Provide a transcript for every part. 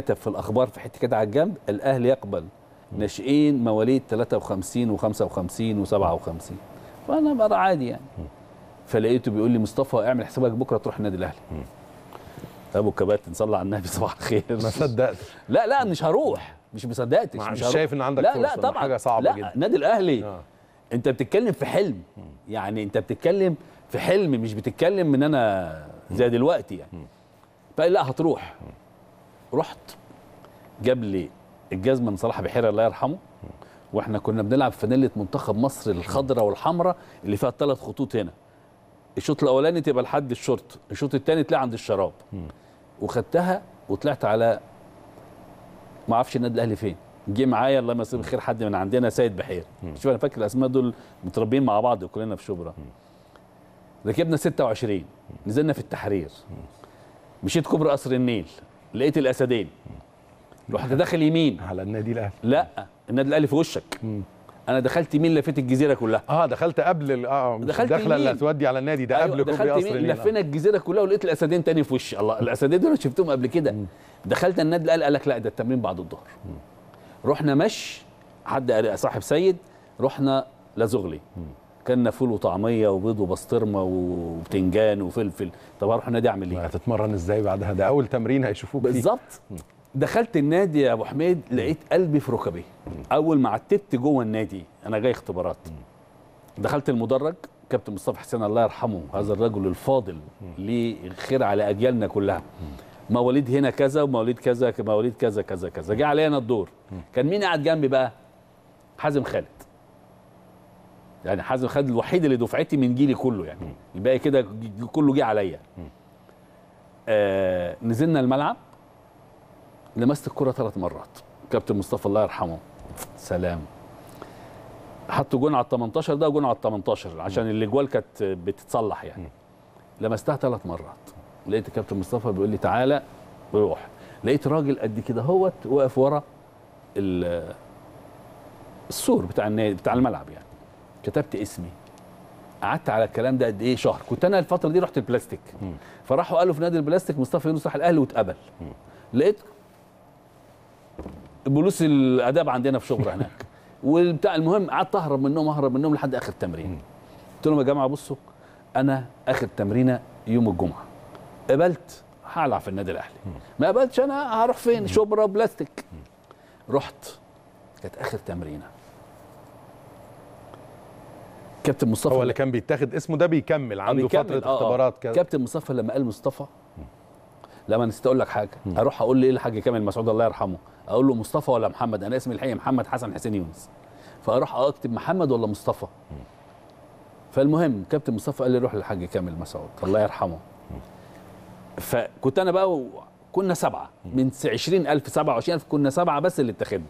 كتب في الأخبار في حتة كده على الجنب الاهلي يقبل. ناشئين مواليد 53 و55 و57 فأنا بقى عادي يعني. فلقيته بيقول لي مصطفى اعمل حسابك بكرة تروح النادي الأهلي. أبو كباتن صلى على النبي صباح الخير. ما صدقت. لا لا مش هروح. مش مصدقتش مش مش. شايف إن عندك لا لا طبعا. حاجة صعبة لا جدا. النادي الأهلي. آه. أنت بتتكلم في حلم. يعني أنت بتتكلم في حلم مش بتتكلم ان أنا زي دلوقتي يعني. فقال لا هتروح. رحت جاب لي الجزمة من صلاح بحيرة الله يرحمه وإحنا كنا بنلعب فانيله منتخب مصر الخضراء والحمراء اللي فيها الثلاث خطوط هنا. الشوط الأولاني تبقى لحد الشورت الشوط الثاني تلاقي عند الشراب. وخدتها وطلعت على ما أعرفش النادي الأهلي فين. جه معايا الله يمسيه بالخير حد من عندنا سيد بحير. شوف أنا فاكر الأسماء دول متربيين مع بعض كلنا في شبرا. ركبنا 26 نزلنا في التحرير. مشيت كوبري قصر النيل. لقيت الأسدين. رحت داخل يمين. على النادي الأهلي. لا النادي الأهلي في وشك. أنا دخلت يمين لفيت الجزيرة كلها. آه دخلت قبل آه مش دخلت الدخله اللي. هتودي على النادي. ده أيوة، قبل كوبري دخلت قصر يمين النيل لفينا الجزيرة كلها ولقيت الأسدين تاني في وشي. الله الأسدين دول شفتهم قبل كده. دخلت النادي الأهلي قال لك لا ده التمرين بعد الظهر. رحنا مش حد صاحب سيد رحنا لزغلي. كنا فول وطعمية وبيض وبسطرمة وبتنجان وفلفل. طب هروح النادي أعمل إيه؟ هتتمرن إزاي بعدها؟ ده أول تمرين هيشوفوك بالظبط. دخلت النادي يا أبو حميد لقيت قلبي في ركبي. أول ما عتبت جوه النادي أنا جاي اختبارات. دخلت المدرج كابتن مصطفى حسين الله يرحمه هذا الرجل الفاضل ليه خير على أجيالنا كلها. مواليد هنا كذا ومواليد كذا مواليد كذا كذا كذا. جه عليا أنا الدور كان مين قاعد جنبي بقى؟ حازم خالد. يعني حازم خالد الوحيد اللي دفعتي من جيلي كله يعني. الباقي كده كله جه عليا. آه نزلنا الملعب لمست الكرة ثلاث مرات. كابتن مصطفى الله يرحمه. سلام. حطوا جون على ال 18 ده وجون على ال 18 عشان الأجوال كانت بتتصلح يعني. لمستها ثلاث مرات. لقيت كابتن مصطفى بيقول لي تعالى روح لقيت راجل قد كده هوت واقف ورا ال- السور بتاع النادي بتاع الملعب يعني. كتبت اسمي. قعدت على الكلام ده قد إيه؟ شهر. كنت أنا الفترة دي رحت البلاستيك. فراحوا قالوا في نادي البلاستيك مصطفى يونس راح الأهلي واتقبل. لقيت بوليس الأداب عندنا في شبرا هناك. والبتاع المهم قعدت أهرب منهم أهرب منهم لحد آخر تمرين. قلت لهم يا جماعة بصوا أنا آخر تمرينة يوم الجمعة. قبلت هلعب في النادي الأهلي. ما قبلتش أنا هروح فين؟ شبرا بلاستيك. رحت كانت آخر تمرينة. كابتن مصطفى هو اللي كان بيتاخد اسمه ده بيكمل عنده بيكمل. فترة آه، آه. اختبارات كده كابتن مصطفى لما قال مصطفى لما نسيت أقول لك حاجة. أروح أقول لي إيه الحاج كامل مسعود الله يرحمه. أقول له مصطفى ولا محمد؟ أنا اسمي الحقيقي محمد حسن حسين يونس. فأروح أكتب محمد ولا مصطفى. فالمهم كابتن مصطفى قال لي روح للحاج كامل مسعود الله يرحمه. فكنت أنا بقى. كنا سبعة. من 20000 27000 كنا سبعة بس اللي اتخذنا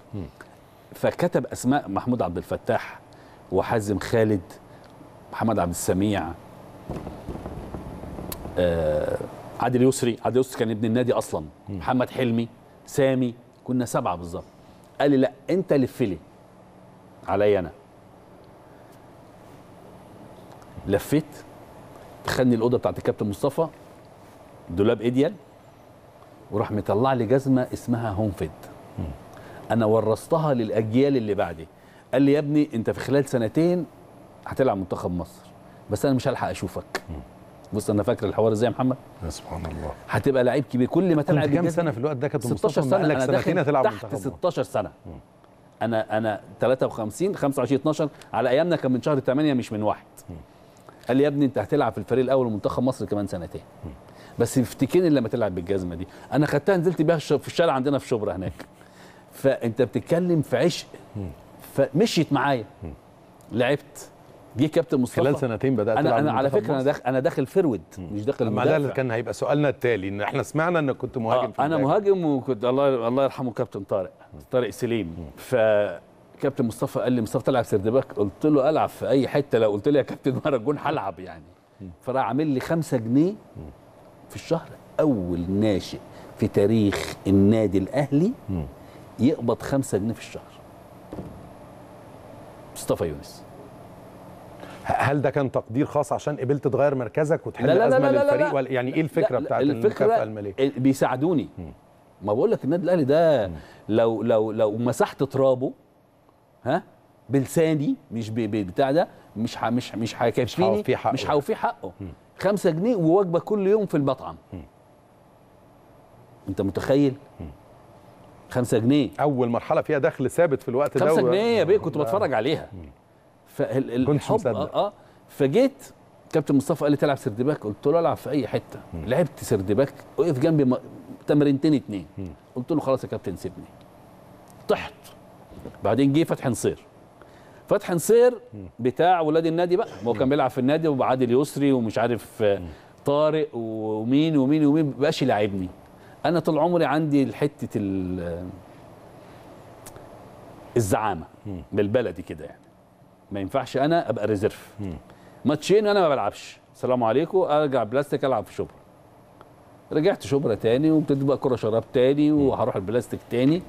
فكتب أسماء محمود عبد الفتاح وحازم خالد محمد عبد السميع آه عادل يسري. عادل يسري كان ابن النادي أصلا. محمد حلمي سامي كنا سبعة بالظبط. قال لي لا أنت لف لي. عليا أنا. لفيت. دخلني الأوضة بتاعت الكابتن مصطفى. دولاب إيديال. وراح مطلع لي جزمة اسمها هوم فيد أنا ورثتها للأجيال اللي بعدي. قال لي يا ابني أنت في خلال سنتين هتلعب منتخب مصر. بس أنا مش هلحق أشوفك. بص أنا فاكر الحوار إزاي يا محمد؟ سبحان الله. هتبقى لعيب كبير. كل ما تلعب كام سنة في الوقت ده كابتن 16 مصطفى سنة. قال لك أنا سنتين هتلعب تحت منتخب مصر. 16 سنة. أنا أنا 53 25 12 على أيامنا كان من شهر 8 مش من واحد. قال لي يا ابني أنت هتلعب في الفريق الأول ومنتخب مصر كمان سنتين. بس افتكرني لما تلعب بالجزمة دي. أنا خدتها نزلت بيها في الشارع عندنا في شبرا هناك. فأنت بتتكلم في عشق. فمشيت معايا. لعبت. جه كابتن مصطفى. خلال سنتين بدأت أنا أنا على فكرة أنا. داخل أنا داخل فرود مش داخل ما ده. كان هيبقى سؤالنا التالي إن إحنا سمعنا إنك كنت مهاجم في آه أنا. مهاجم وكنت الله الله يرحمه كابتن طارق طارق سليم. فكابتن مصطفى قال لي مصطفى تلعب سردباك. قلت له ألعب في أي حتة. لو قلت لي يا كابتن مره الجون هلعب يعني. فراح عامل لي 5 جنيه في الشهر. أول ناشئ في تاريخ النادي الأهلي يقبض 5 جنيه في الشهر. مصطفى يونس. هل ده كان تقدير خاص عشان قبلت تغير مركزك وتحل لا لا أزمة لا لا للفريق؟ لا. ولا يعني إيه الفكرة بتاعت المكافأة المالية؟ بيساعدوني. ما بقول لك النادي الأهلي ده لو لو لو مسحت ترابه ها بلساني مش بتاع ده مش ح- مش مش هيكفيني. مش هوفيه حقه. خمسة جنيه ووجبة كل يوم في المطعم. انت متخيل؟ خمسة جنيه. أول مرحلة فيها دخل ثابت في الوقت ده خمسة و- جنيه يا بيه كنت بتفرج عليها. فالحب مصدق. آه, آه. فجيت كابتن مصطفى قال لي تلعب سردباك قلت له ألعب في أي حتة. لعبت سردباك وقف جنبي م- تمرينتين اتنين. قلت له خلاص يا كابتن سيبني. طحت. بعدين جه فتحي نصير. فتحي نصير بتاع ولاد النادي بقى. ما هو كان بيلعب في النادي وعادل يسري ومش عارف آه، طارق ومين ومين ومين. بقاش يلاعبني. أنا طول عمري عندي حتة ال- الزعامة بالبلدي كده يعني. ما ينفعش أنا أبقى ريزيرف ماتشين أنا ما بلعبش. السلام عليكم أرجع بلاستيك ألعب في شبرا. رجعت شبرا تاني وابتديت بقى كرة شراب تاني وهروح البلاستيك تاني.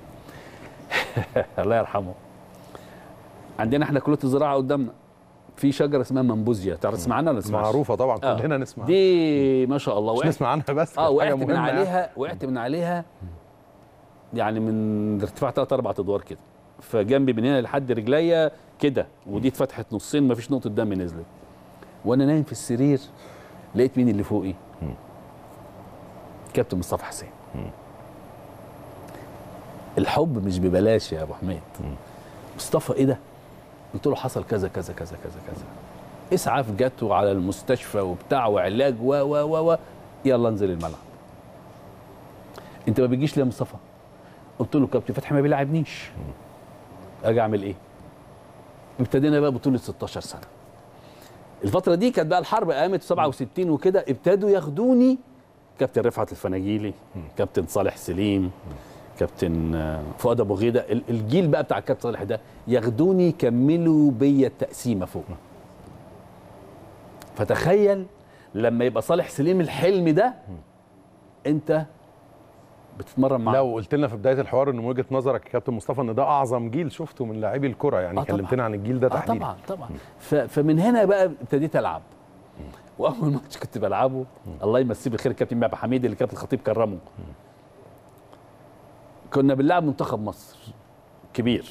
الله يرحمه. عندنا إحنا كليه الزراعة قدامنا. في شجرة اسمها منبوذيا تعرف تسمع عنها ولا تسمعش؟ معروفة طبعا آه. كلنا نسمع. دي ما شاء الله. وقعت نسمع عنها بس آه وقعت من مهمة يعني. عليها وقعت من عليها يعني من ارتفاع ثلاث أربع أدوار كده. فجنبي من هنا لحد رجليا كده ودي اتفتحت نصين ما فيش نقطة دم نزلت. وأنا نايم في السرير لقيت مين اللي فوقي؟ كابتن مصطفى حسين. الحب مش ببلاش يا أبو حميد. مصطفى إيه ده؟ قلت له حصل كذا كذا كذا كذا كذا. إسعاف جت على المستشفى وبتاع وعلاج و و و و. يلا انزل الملعب. أنت ما بتجيش ليه يا مصطفى؟ قلت له كابتن فتحي ما بيلعبنيش. أجي أعمل إيه؟ ابتدينا بقى بطولة 16 سنة. الفترة دي كانت بقى الحرب قامت في 67 وكده ابتدوا ياخدوني كابتن رفعت الفناجيلي كابتن صالح سليم كابتن آه، فؤاد أبو غيدة. ال- الجيل بقى بتاع الكابتن صالح ده ياخدوني يكملوا بيا التقسيمة فوق. فتخيل لما يبقى صالح سليم الحلم ده انت بتتمرن معاه. لو قلت لنا في بداية الحوار إن من وجهة نظرك يا كابتن مصطفى إن ده أعظم جيل شفته من لاعبي الكرة يعني آه طبعاً. كلمتنا عن الجيل ده آه تحديدا. طبعا طبعا. ف- فمن هنا بقى ابتديت ألعب. وأول ماتش كنت بلعبه الله يمسيه بالخير الكابتن معبد حميد اللي كابتن الخطيب كرمه. كنا بنلعب منتخب مصر كبير.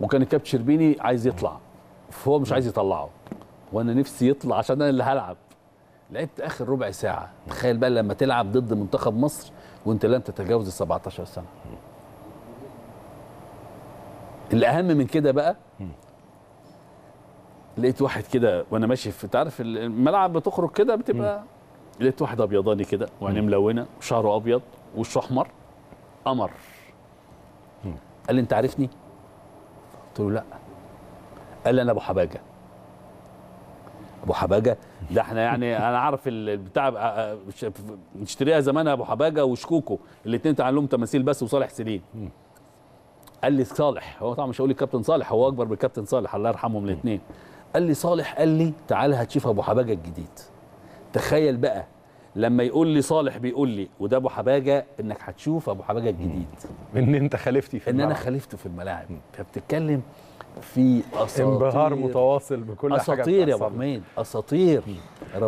وكان الكابتن شربيني عايز يطلع. فهو مش عايز يطلعه. وأنا نفسي يطلع عشان أنا اللي هلعب. لعبت آخر ربع ساعة. تخيل بقى لما تلعب ضد منتخب مصر وانت لم تتجاوز ال 17 سنة. الأهم من كده بقى لقيت واحد كده وأنا ماشي في تعرف الملعب بتخرج كده بتبقى لقيت واحد أبيضاني كده وعينيه ملونة وشعره أبيض وشه أحمر قمر. قال لي أنت عارفني؟ قلت له لا. قال لي أنا أبو حباجة. أبو حباجة. ده إحنا يعني أنا عارف البتاع نشتريها زمان أبو حباجة وشكوكو. الاثنين تعلموا تماثيل بس وصالح سليم. قال لي صالح هو طبعا مش هقول لي كابتن صالح هو أكبر من كابتن صالح الله يرحمهم الاثنين قال لي صالح قال لي تعالى هتشوف أبو حباجة الجديد. تخيل بقى لما يقول لي صالح بيقول لي وده أبو حباجة إنك هتشوف أبو حباجة الجديد. إن أنت خالفتي في إن أنا. خليفته في الملاعب. فبتتكلم في أساطير. انبهار متواصل بكل حاجة أساطير يا أبو. حميد أساطير.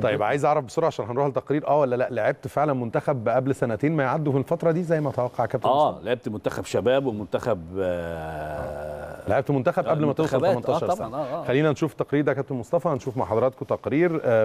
طيب عايز أعرف بسرعة عشان هنروح التقرير. آه ولا لأ؟ لعبت فعلا منتخب قبل سنتين ما يعدوا في الفترة دي زي ما توقع كابتن آه؟ لعبت منتخب شباب ومنتخب آه لعبت منتخب قبل ما توصل منتخبات، آه 18 طبعاً، سنه آه، آه. خلينا نشوف التقرير ده كابتن مصطفى هنشوف مع حضراتكم تقرير. آه،